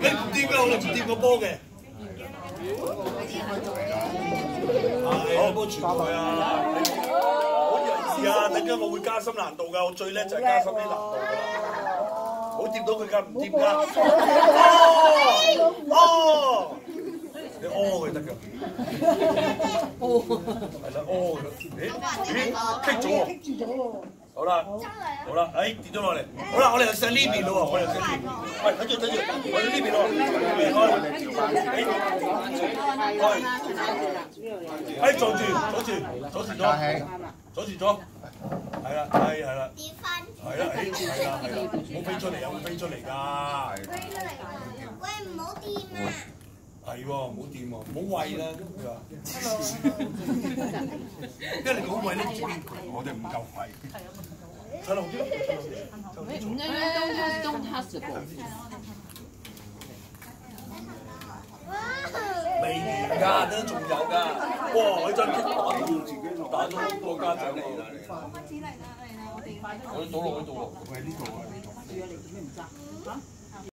你唔掂嘅，我哋唔掂個波嘅。係，波傳佢啊！好有意思啊！等陣我會加深難度㗎，我最叻就係加深啲難度㗎啦。好掂到佢㗎，唔掂㗎。哦哦，你屙佢得㗎。屙係啦，屙佢。咦咦，棘咗喎！好啦，好。啦，哎跌咗落嚟，好啦，我哋又上呢邊咯喎，我哋又上呢邊，喂，睇住睇住，我哋呢邊咯，開，開，哎阻住阻住阻住咗，阻住咗，係啦，係係啦，係啦，哎係啦係啦，冇飛出嚟啊，冇飛出嚟㗎，喂，唔好掂啊！係喎，唔好掂喎，唔好喂啦，佢話，因為你好餵呢，我哋唔夠餵。陳龍啲，唔應該 don't don't touch the ball。未完㗎，都仲有㗎。哇！你真係打咗國家獎嚟啦！我哋倒落去度喎，係呢度啊，